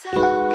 So